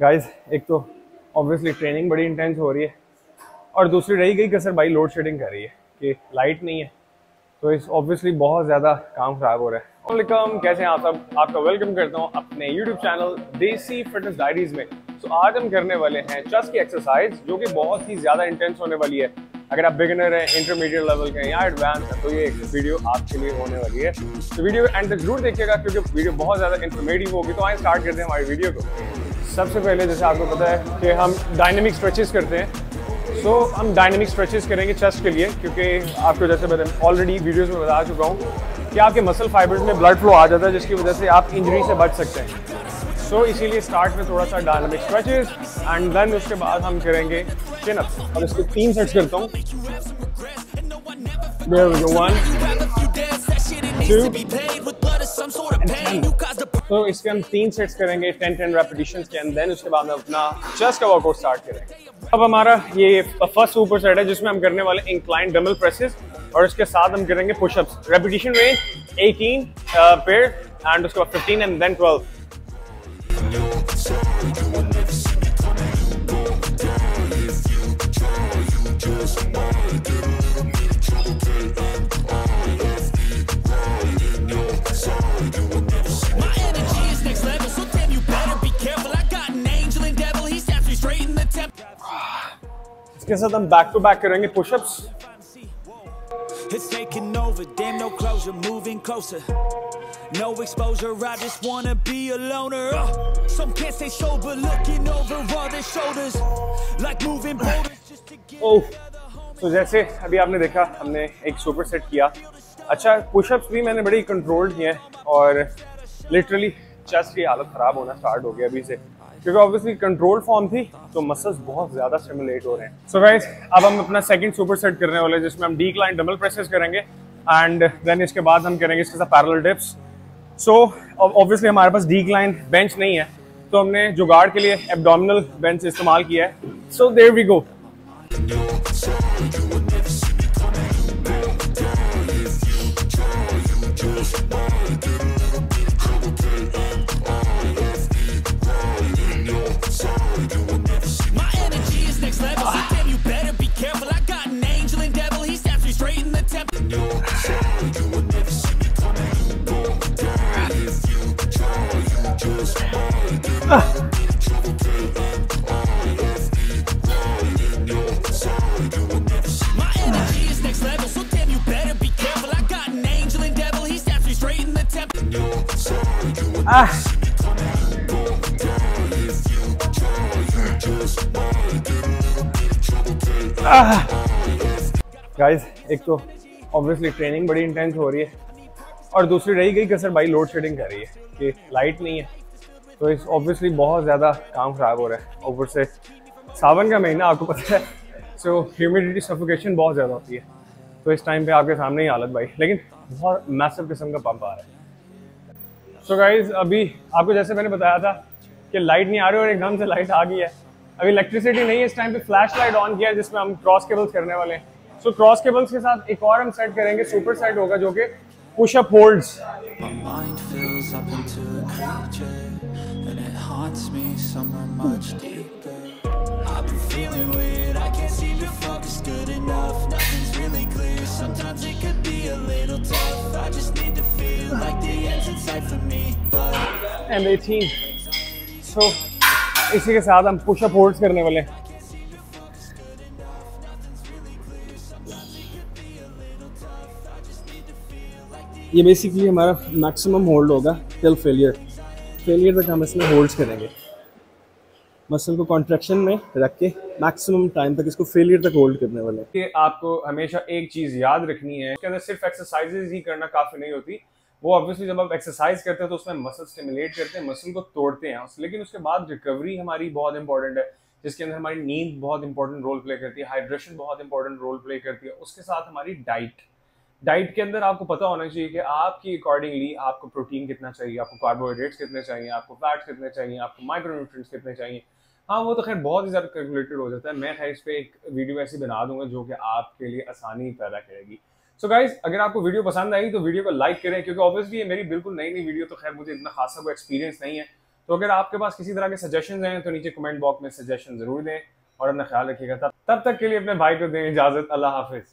Guys एक तो obviously training बड़ी इंटेंस हो रही है और दूसरी रही गई कसर भाई लोड शेडिंग कर रही है कि लाइट नहीं है। तो इस ऑब्वियसली बहुत ज़्यादा काम ख़राब हो रहा है। वालेकुम कैसे हैं आप सब? आपका वेलकम करता हूँ अपने YouTube channel Desi fitness diaries में। तो आज हम करने वाले हैं चेस्ट की एक्सरसाइज जो कि बहुत ही ज़्यादा इंटेंस होने वाली है। अगर आप बिगिनर हैं इंटरमीडिएट लेवल के हैं या एडवांस है तो ये वीडियो आपके लिए होने वाली है। तो वीडियो एंड तक ज़रूर देखिएगा, क्योंकि वीडियो बहुत ज़्यादा इन्फॉर्मेटिव होगी तो आए स्टार्ट करते हैं हमारी वीडियो को। सबसे पहले जैसे आपको पता है कि हम डायनेमिक स्ट्रेचेस करते हैं। सो so, हम डायनेमिक स्ट्रेचेस करेंगे चेस्ट के लिए क्योंकि आपको जैसे मैं ऑलरेडी वीडियोस में बता चुका हूँ कि आपके मसल फाइबर्स में ब्लड फ्लो आ जाता है जिसकी वजह से आप इंजरी से बच सकते हैं। सो so, इसीलिए स्टार्ट में थोड़ा सा डायनेमिक स्ट्रेचेस एंड देन उसके बाद हम करेंगे चिन अप और इसके तीन सेट्स करता हूँ। वन टू तो इसके हम तीन सेट्स करेंगे टेन टेन रेपिटेशन के एंड देन उसके बाद हम अपना चेस्ट का वर्कआउट स्टार्ट करेंगे। अब हमारा ये फ़र्स्ट सुपर सेट है, जिसमें हम करने वाले इंक्लाइन डबल प्रेसेस और इसके साथ हम करेंगे पुशअप्स रेपिटेशन रेंज एटीन पेड़ एंड उसके बाद 15 एंड देन 12 इसके साथ हम बैक टू बैक करेंगे pushups It's taking over, damn no closure, moving closer. No exposure, I just wanna be a loner. Uh, some can't stay sober, looking over all their shoulders. Like moving boulders just to get oh. तो जैसे अभी आपने देखा हमने एक super set किया अच्छा pushups भी मैंने बड़ी कंट्रोल्ड किए हैं और लिटरली चेस्ट की हालत ख़राब होना स्टार्ट हो गया अभी से क्योंकि ऑब्वियसली कंट्रोल फॉर्म थी तो मसल्स बहुत ज़्यादा स्टिमुलेट हो रहे हैं। सो गाइस अब हम अपना सेकंड सुपर सेट करने वाले हैं, जिसमें हम डी क्लाइन डबल प्रेसेस करेंगे एंड देन इसके बाद हम करेंगे इसके साथ पैरल डिप्स सो ऑब्वियसली हमारे पास डी क्लाइन बेंच नहीं है तो हमने जुगाड़ के लिए एब्डोमिनल बेंच इस्तेमाल किया है। So there we go guys एक तो ऑब्वियसली ट्रेनिंग बड़ी इंटेंस हो रही है और दूसरी रही गई कसर भाई लोड शेडिंग कर रही है कि लाइट नहीं है। तो इस ऑब्वियसली बहुत ज़्यादा काम ख़राब हो रहा है। ऊपर से सावन का महीना, आपको पता है सो ह्यूमिडिटी सफोकेशन बहुत ज़्यादा होती है। तो इस टाइम पे आपके सामने ही हालत भाई। लेकिन बहुत मैसिव किस्म का पंप आ रहा है। सो so गाइज़ अभी आपको जैसे मैंने बताया था कि लाइट नहीं आ रही और एकदम से लाइट आ गई है। अभी इलेक्ट्रिसिटी नहीं है, इस टाइम पे फ्लैश लाइट ऑन किया है, जिसमें हम क्रॉस केबल्स करने वाले हैं। सो क्रॉस केबल्स के साथ एक और हम सेट करेंगे सुपर सेट होगा, जो कि pushup holds Sometimes it could be a little tough I just need to feel like the end's in sight for me but... And 18 So इसी के साथ हम पुशअप होल्ड्स करने वाले हैं ये बेसिकली हमारा मैक्सिमम होल्ड होगा टिल फेलियर फेलियर तक हम इसमें होल्ड्स करेंगे। मसल को कॉन्ट्रेक्शन में रख के मैक्सिमम टाइम तक इसको फेलियर तक होल्ड करने वाले कि आपको हमेशा एक चीज़ याद रखनी है अंदर सिर्फ़ एक्सरसाइजेज ही करना काफ़ी नहीं होती, वो ऑब्वियसली जब आप एक्सरसाइज करते हैं तो उसमें मसल स्टिमुलेट करते हैं मसल को तोड़ते हैं लेकिन उसके बाद रिकवरी हमारी बहुत इंपॉर्टेंट है, जिसके अंदर हमारी नींद बहुत इंपॉर्टेंट रोल प्ले करती है हाइड्रेशन बहुत इंपॉर्टेंट रोल प्ले करती है, उसके साथ हमारी डाइट डाइट के अंदर आपको पता होना चाहिए कि आपकी अकॉर्डिंगली आपको प्रोटीन कितना चाहिए, आपको कार्बोहाइड्रेट्स कितने चाहिए, आपको फैट्स कितने चाहिए, आपको माइक्रोन्यूट्रिएंट्स कितने चाहिए। हाँ वो तो खैर बहुत ही ज़्यादा कैलकुलेटेड हो जाता है। मैं खैर इस पर एक वीडियो ऐसी बना दूँगा जो कि आपके लिए आसानी पैदा करेगी। सो so गाइज़ अगर आपको वीडियो पसंद आई तो वीडियो को लाइक करें क्योंकि ऑब्वियसली ये मेरी बिल्कुल नई नई वीडियो तो खैर मुझे इतना खासा कोई एक्सपीरियंस नहीं है। तो अगर आपके पास किसी तरह के सजेशन हैं तो नीचे कमेंट बॉक्स में सजेशन ज़रूर दें और अपना ख्याल रखिएगा। तब तब तक के लिए अपने भाई को दें इजाज़त। अल्लाह हाफिज।